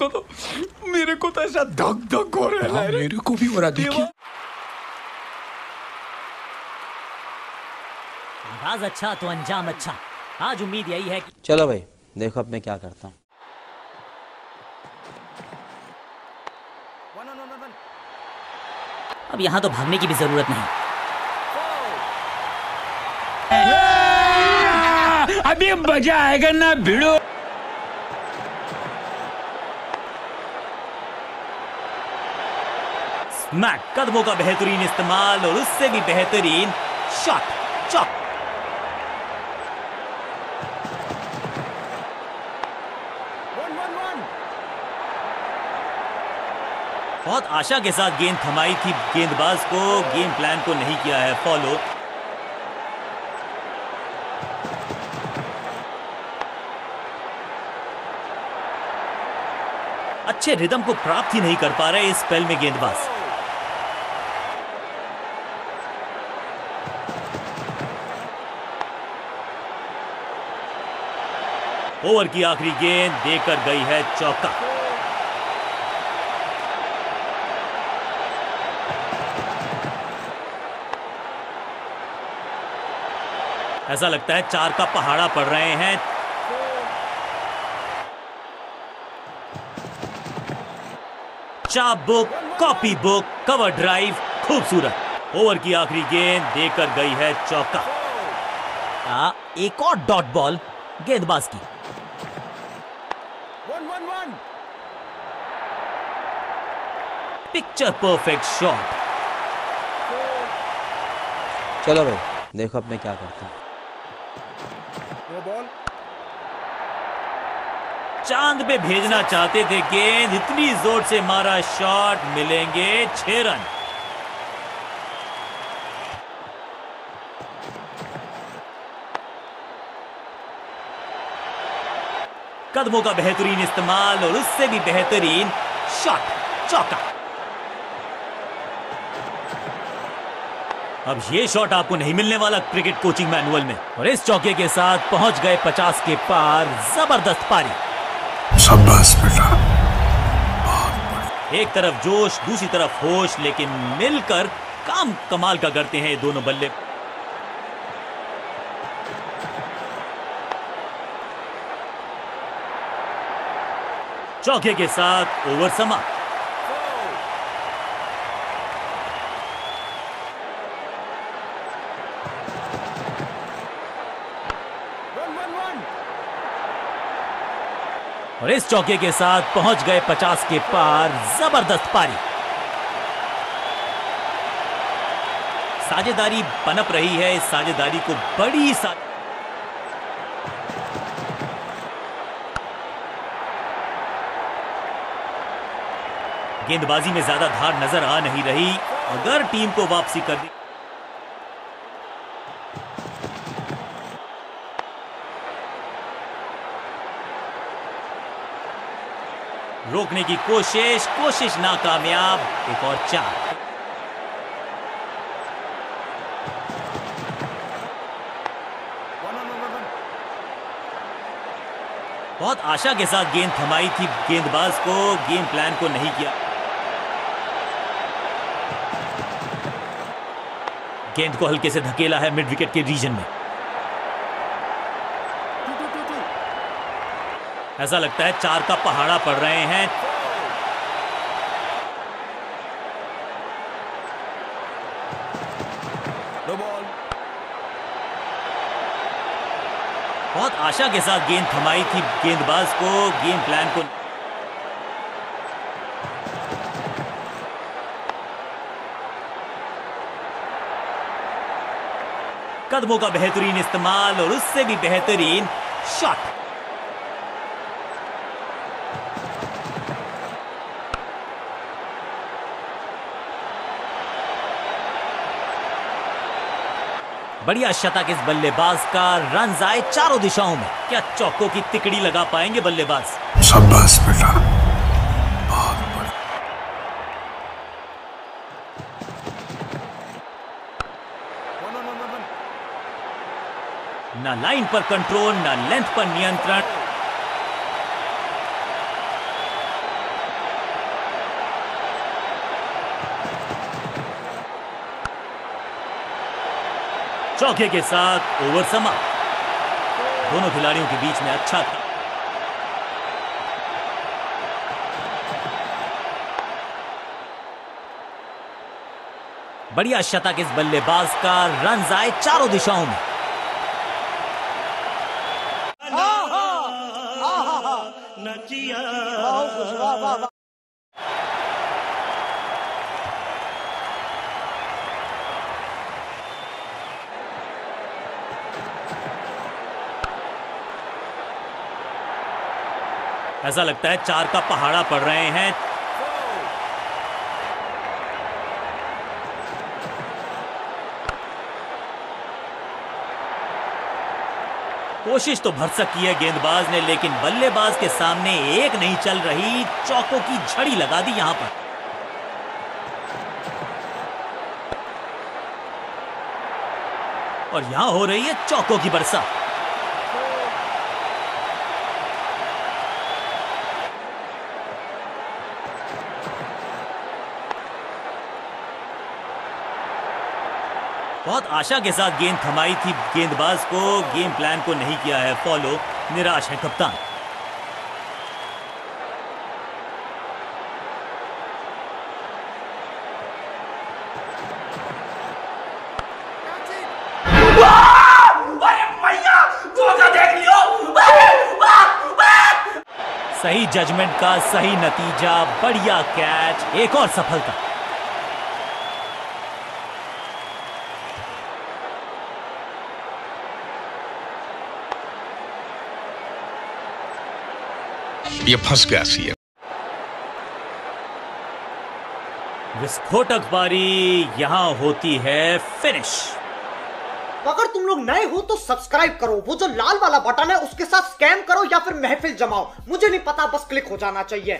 को तो मेरे को तो ऐसा धक धक हो रहा है मेरे को भी हो रहा देखिए। आगाज़ अच्छा तो अंजाम अच्छा। आज उम्मीद यही है कि चलो भाई देखो अब मैं क्या करता हूँ। अब यहाँ तो भागने की भी ज़रूरत नहीं। अभी मज़ा आएगा ना भिड़ो। स्मैक कदमों का बेहतरीन इस्तेमाल और उससे भी बेहतरीन शॉट चॉप। बहुत आशा के साथ गेंद थमाई थी गेंदबाज को गेम प्लान को नहीं किया है फॉलो। अच्छे रिदम को प्राप्त ही नहीं कर पा रहे इस स्पेल में गेंदबाज। ओवर की आखिरी गेंद देकर गई है चौका। ऐसा लगता है चार का पहाड़ा पड़ रहे हैं। चाप book copy book cover drive खूबसूरत। ओवर की आखिरी गेंद देकर गई है चौका। आ, एक और डॉट बॉल गेंदबाज की। पिक्चर परफेक्ट शॉट चलो भाई देखो अब मैं क्या करता हूँ। चाँद पे भेजना चाहते थे गेंद इतनी ज़ोर से मारा शॉट मिलेंगे छह रन। कदमों का बेहतरीन इस्तेमाल और उससे भी बेहतरीन शॉट चौका अब ये शॉट आपको नहीं मिलने वाला क्रिकेट कोचिंग मैनुअल में। और इस चौके के साथ पहुँच गए 50 के पार ज़बरदस्त पारी। शाबाश बेटा। एक तरफ़ जोश दूसरी तरफ़ होश लेकिन मिलकर काम कमाल का करते हैं ये दोनों बल्ले। चौके के साथ ओवर समाप्त। और इस चौके के साथ पहुँच गए 50 के पार ज़बरदस्त पारी। साझेदारी पनप रही है, इस साझेदारी को बड़ी सा गेंदबाजी में ज़्यादा धार नज़र आ नहीं रही, अगर टीम को वापसी कर दी रोकने की कोशिश कोशिश नाकामयाब, एक और चार। बहुत आशा के साथ गेंद थमाई थी, गेंदबाज को गेम प्लान को नहीं किया। गेंद को हल्के से धकेला है मिड विकेट के रीजन में। ऐसा लगता है चार का पहाड़ा पड़ रहे हैं। बहुत आशा के साथ गेंद थमाई थी गेंदबाज को गेम प्लान को। कदमों का बेहतरीन इस्तेमाल और उससे भी बेहतरीन शॉट बढ़िया शतक इस बल्लेबाज का। रन आए चारों दिशाओं में। क्या चौकों की तिकड़ी लगा पाएँगे बल्लेबाज? बेटा। ना लाइन पर कंट्रोल, ना लेंथ पर नियंत्रण। चौके के साथ ओवर समाप्त। दोनों खिलाड़ियों के बीच में अच्छा था। बढ़िया शतक इस बल्लेबाज का रन आए चारों दिशाओं में। ऐसा लगता है चार का पहाड़ा पड़ रहे हैं कोशिश तो भरसक की है गेंदबाज ने, लेकिन बल्लेबाज के सामने एक नहीं चल रही। चौकों की झड़ी लगा दी यहाँ पर। और यहाँ हो रही है चौकों की बरसात। बहुत आशा के साथ गेंद थमाई थी गेंदबाज को गेम प्लान को नहीं किया है फॉलो निराश है कप्तान। सही जजमेंट का सही नतीजा, बढ़िया कैच एक और सफलता। ये फंस गया सी विस्फोटक बारी यहाँ होती है फिनिश। तो अगर तुम लोग नए हो तो सब्सक्राइब करो। वो जो लाल वाला बटन है उसके साथ स्कैम करो या फिर महफिल जमाओ। मुझे नहीं पता बस क्लिक हो जाना चाहिए।